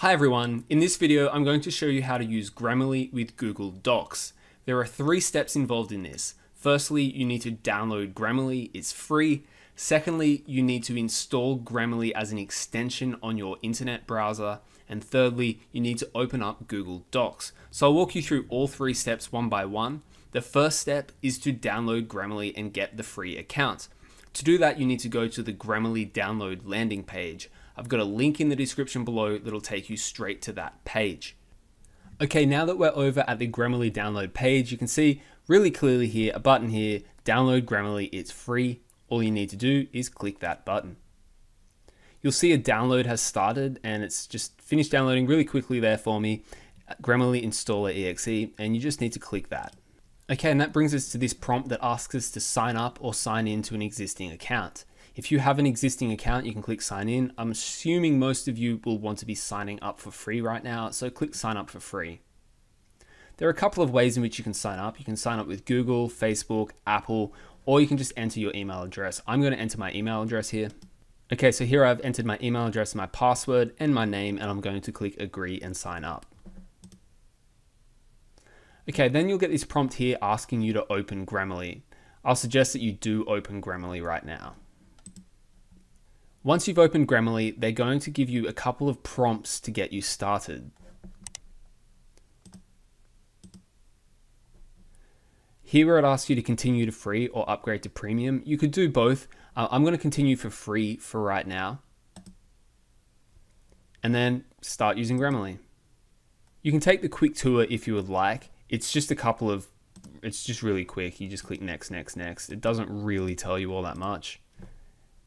Hi everyone, in this video I'm going to show you how to use Grammarly with Google Docs. There are three steps involved in this. Firstly, you need to download Grammarly, it's free. Secondly, you need to install Grammarly as an extension on your internet browser. And thirdly, you need to open up Google Docs. So I'll walk you through all three steps one by one. The first step is to download Grammarly and get the free account. To do that, you need to go to the Grammarly download landing page. I've got a link in the description below that'll take you straight to that page. Okay, now that we're over at the Grammarly download page, you can see really clearly here, a button here, download Grammarly, it's free. All you need to do is click that button. You'll see a download has started and it's just finished downloading really quickly there for me. Grammarly installer exe, and you just need to click that. Okay, and that brings us to this prompt that asks us to sign up or sign in to an existing account. If you have an existing account, you can click sign in. I'm assuming most of you will want to be signing up for free right now, so click sign up for free. There are a couple of ways in which you can sign up. You can sign up with Google, Facebook, Apple, or you can just enter your email address. I'm going to enter my email address here. Okay, so here I've entered my email address, my password, and my name, and I'm going to click agree and sign up. Okay, then you'll get this prompt here asking you to open Grammarly. I'll suggest that you do open Grammarly right now. Once you've opened Grammarly, they're going to give you a couple of prompts to get you started. Here it asks you to continue to free or upgrade to premium, you could do both. Uh, I'm going to continue for free for right now. And then start using Grammarly. You can take the quick tour if you would like it's just a couple of it's just really quick. You just click next, next, next. It doesn't really tell you all that much.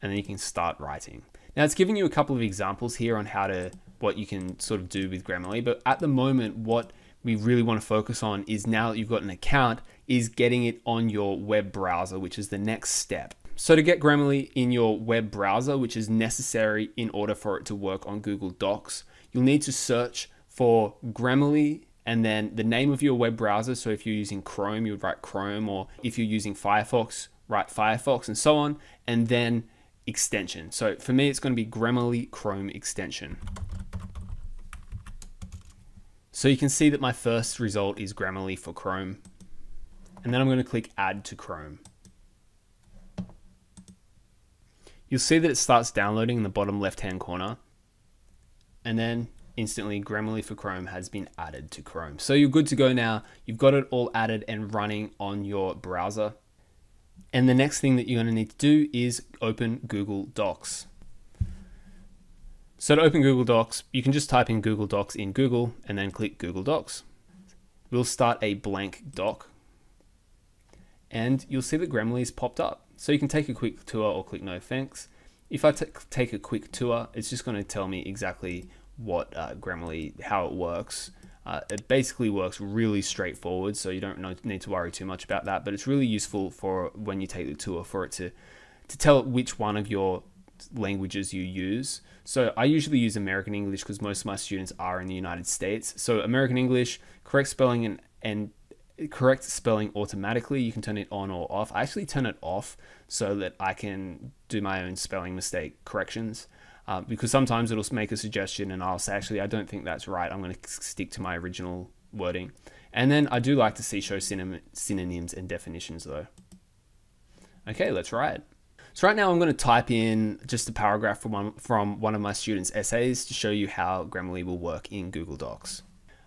And then you can start writing. Now it's giving you a couple of examples here on how to what you can sort of do with Grammarly, but at the moment what we really want to focus on is now that you've got an account is getting it on your web browser, which is the next step. So to get Grammarly in your web browser, which is necessary in order for it to work on Google Docs, you'll need to search for Grammarly and then the name of your web browser. So if you're using Chrome, you would write Chrome, or if you're using Firefox, write Firefox, and so on. And then extension. So for me, it's going to be Grammarly Chrome extension. So you can see that my first result is Grammarly for Chrome. And then I'm going to click Add to Chrome. You'll see that it starts downloading in the bottom left-hand corner. And then instantly Grammarly for Chrome has been added to Chrome. So you're good to go now. You've got it all added and running on your browser. And the next thing that you're going to need to do is open Google Docs. So to open Google Docs, you can just type in Google Docs in Google and then click Google Docs. We'll start a blank doc and you'll see that Grammarly's popped up. So you can take a quick tour or click no thanks. If I take a quick tour, it's just going to tell me exactly what uh, Grammarly, how it works. Uh, it basically works really straightforward, so you don't need to worry too much about that. But it's really useful for when you take the tour for it to to tell which one of your languages you use. So I usually use American English because most of my students are in the United States. So American English, correct spelling and, and correct spelling automatically. You can turn it on or off. I actually turn it off so that I can do my own spelling mistake corrections. Uh, because sometimes it'll make a suggestion and I'll say, actually, I don't think that's right. I'm going to stick to my original wording. And then I do like to see show synonym, synonyms and definitions though. Okay, let's write. So right now I'm going to type in just a paragraph from one, from one of my students' essays to show you how Grammarly will work in Google Docs.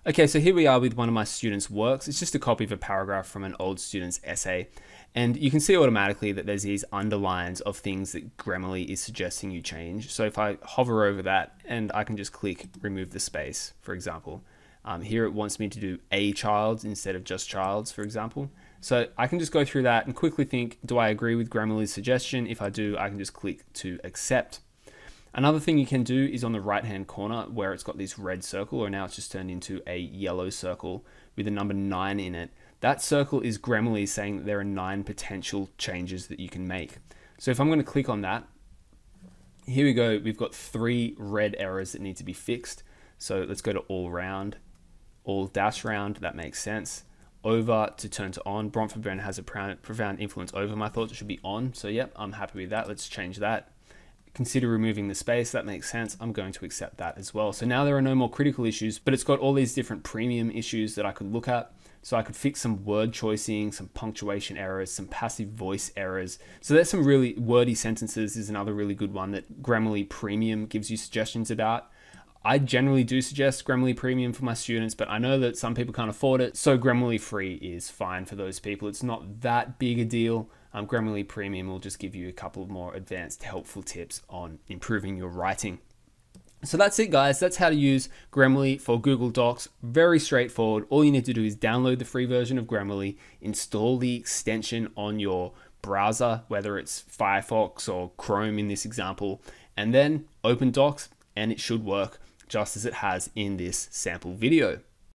Okay, so here we are with one of my students' works. It's just a copy of a paragraph from an old student's essay. And you can see automatically that there's these underlines of things that Grammarly is suggesting you change. So if I hover over that and I can just click remove the space, for example. Um, here it wants me to do a child instead of just childs, for example. So I can just go through that and quickly think, do I agree with Grammarly's suggestion? If I do, I can just click to accept. Another thing you can do is on the right hand corner where it's got this red circle, or now it's just turned into a yellow circle with a number nine in it. That circle is Grammarly saying that there are nine potential changes that you can make. So if I'm going to click on that, here we go. We've got three red errors that need to be fixed. So let's go to all round, all dash round. That makes sense. Over to turn to on. Bronfenbrenner has a profound influence over my thoughts. It should be on. So yep, I'm happy with that. Let's change that. Consider removing the space. That makes sense. I'm going to accept that as well. So now there are no more critical issues, but it's got all these different premium issues that I could look at. So I could fix some word choicing, some punctuation errors, some passive voice errors. So there's some really wordy sentences is another really good one that Grammarly Premium gives you suggestions about. I generally do suggest Grammarly Premium for my students, but I know that some people can't afford it. So Grammarly Free is fine for those people. It's not that big a deal. Um, Grammarly Premium will just give you a couple of more advanced helpful tips on improving your writing. So that's it guys, that's how to use Grammarly for Google Docs. Very straightforward. All you need to do is download the free version of Grammarly, install the extension on your browser, whether it's Firefox or Chrome in this example, and then open Docs and it should work just as it has in this sample video.